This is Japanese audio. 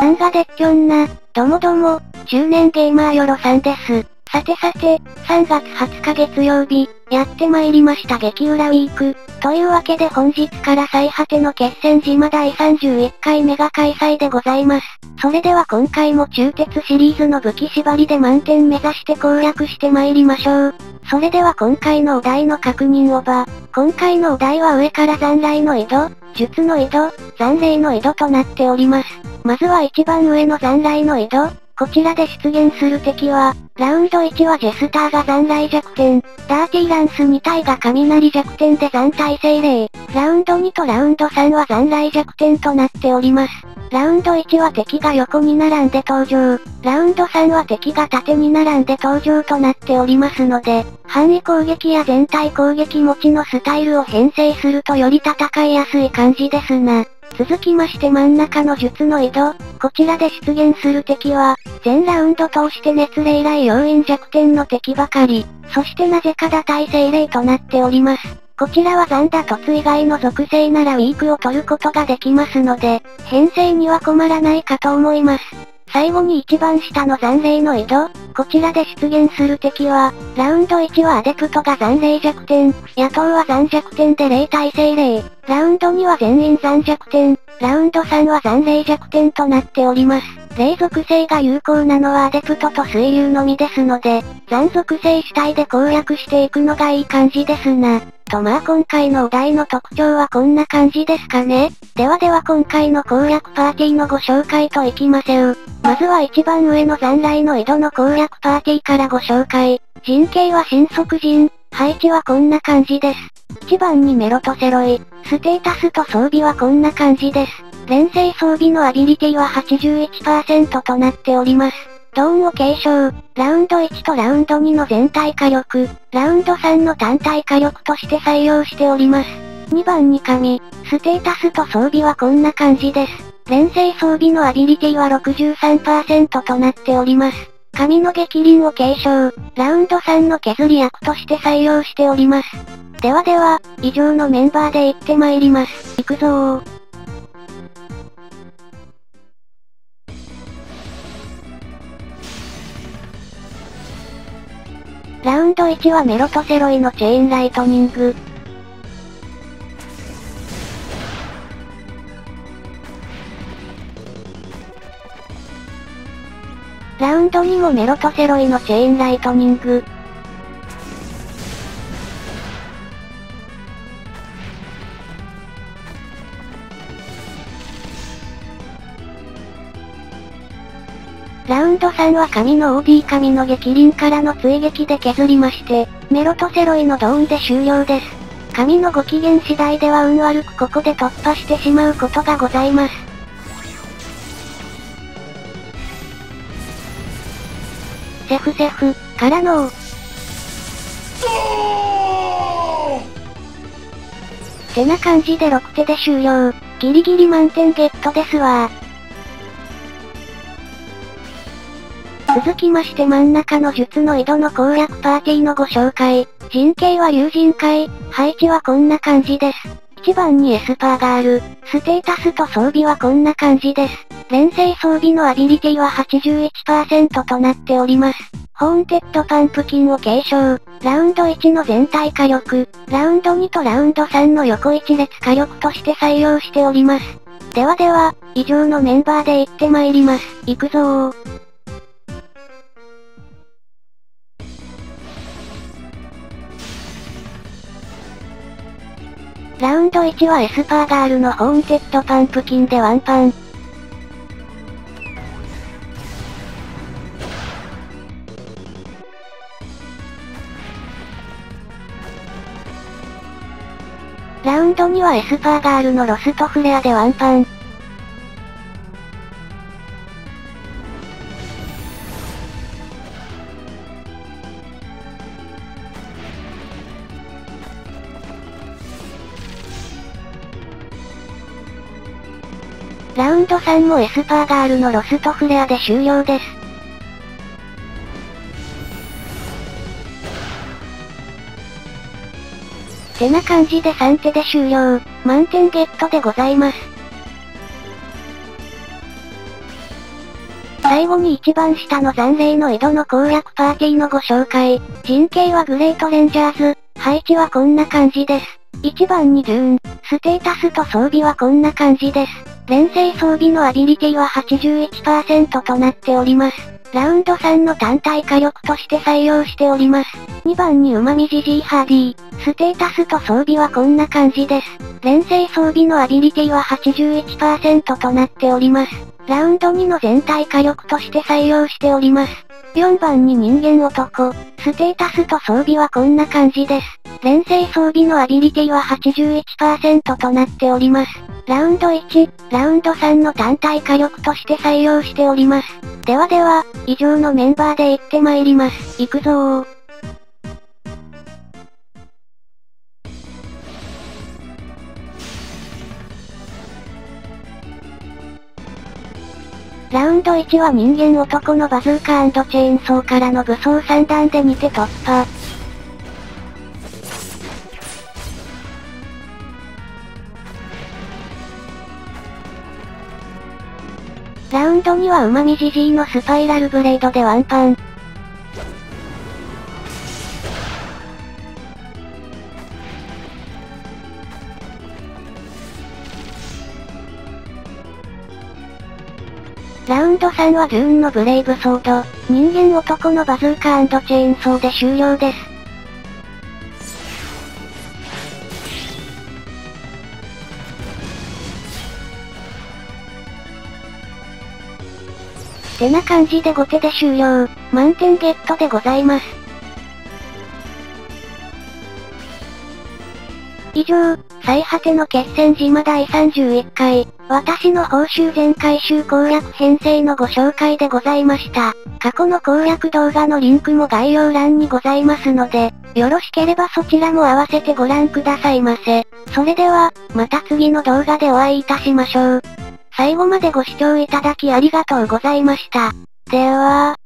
漫画でっきょんな、どもども、中年ゲーマーよろさんです。さてさて、3月20日月曜日、やってまいりました激裏ウィーク。というわけで本日から最果ての決戦島第31回目が開催でございます。それでは今回も中鉄シリーズの武器縛りで満点目指して攻略してまいりましょう。それでは今回のお題の確認をば、今回のお題は上から残雷の井戸、術の井戸、残霊の井戸となっております。まずは一番上の残雷の井戸、こちらで出現する敵は、ラウンド1はジェスターが残雷弱点、ダーティーランス2体が雷弱点で残体精霊、ラウンド2とラウンド3は残雷弱点となっております。ラウンド1は敵が横に並んで登場。ラウンド3は敵が縦に並んで登場となっておりますので、範囲攻撃や全体攻撃持ちのスタイルを編成するとより戦いやすい感じですな。続きまして真ん中の術の井戸。こちらで出現する敵は、全ラウンド通して熱霊来要因弱点の敵ばかり。そしてなぜか打体精霊となっております。こちらは残打突以外の属性ならウィークを取ることができますので、編成には困らないかと思います。最後に一番下の残霊の井戸、こちらで出現する敵は、ラウンド1はアデプトが残霊弱点、野党は残弱点で霊体精霊、ラウンド2は全員残弱点、ラウンド3は残霊弱点となっております。霊属性が有効なのはアデプトと水流のみですので、残属性主体で攻略していくのがいい感じですな。とまあ今回のお題の特徴はこんな感じですかね。ではでは今回の攻略パーティーのご紹介といきませう。まずは一番上の残雷の井戸の攻略パーティーからご紹介。人形は新速人。配置はこんな感じです。1番にメロとセロイ。ステータスと装備はこんな感じです。連星装備のアビリティは81%となっております。ドーンを継承、ラウンド1とラウンド2の全体火力、ラウンド3の単体火力として採用しております。2番に神、ステータスと装備はこんな感じです。連星装備のアビリティは63%となっております。神の激鱗を継承、ラウンド3の削り役として採用しております。ではでは、以上のメンバーで行ってまいります。行くぞー。ラウンド1はメロとセロイのチェーンライトニング。ラウンド2もメロとセロイのチェーンライトニング。ラウンド3は神の OD 神の激鱗からの追撃で削りまして、メロとセロイのドーンで終了です。神のご機嫌次第では運悪くここで突破してしまうことがございます。セフセフ、からのてな感じで6手で終了。ギリギリ満点ゲットですわ続きまして真ん中の術の井戸の攻略パーティーのご紹介。陣形は友人会。配置はこんな感じです。1番にエスパーガール。ステータスと装備はこんな感じです。錬成装備のアビリティは81%となっております。ホーンテッドパンプキンを継承。ラウンド1の全体火力。ラウンド2とラウンド3の横一列火力として採用しております。ではでは、以上のメンバーで行ってまいります。行くぞー。ラウンド1はエスパーガールのホーンテッドパンプキンでワンパン。ラウンド2はエスパーガールのロストフレアでワンパン。ラウンド3もエスパーガールのロストフレアで終了です。てな感じで3手で終了。満点ゲットでございます。最後に一番下の残霊の井戸の攻略パーティーのご紹介。人形はグレートレンジャーズ。配置はこんな感じです。1番にジューン。ステータスと装備はこんな感じです。連星装備のアビリティは81%となっております。ラウンド3の単体火力として採用しております。2番に旨味ジジイハーディー。ステータスと装備はこんな感じです。連星装備のアビリティは81%となっております。ラウンド2の全体火力として採用しております。4番に人間男。ステータスと装備はこんな感じです。連星装備のアビリティは81%となっております。ラウンド1、ラウンド3の単体火力として採用しております。ではでは、以上のメンバーで行ってまいります。行くぞー。ラウンド1は人間男のバズーカチェーンソーからの武装3段で似て突破。ラウンド2は旨味じじいのスパイラルブレードでワンパン。ラウンド3はジューンのブレイブソード、人間男のバズーカチェーンソーで終了です。てな感じで5手で終了。満点ゲットでございます。以上、最果ての決戦島第31回、私の報酬全回収攻略編成のご紹介でございました。過去の攻略動画のリンクも概要欄にございますので、よろしければそちらも合わせてご覧くださいませ。それでは、また次の動画でお会いいたしましょう。最後までご視聴いただきありがとうございました。では、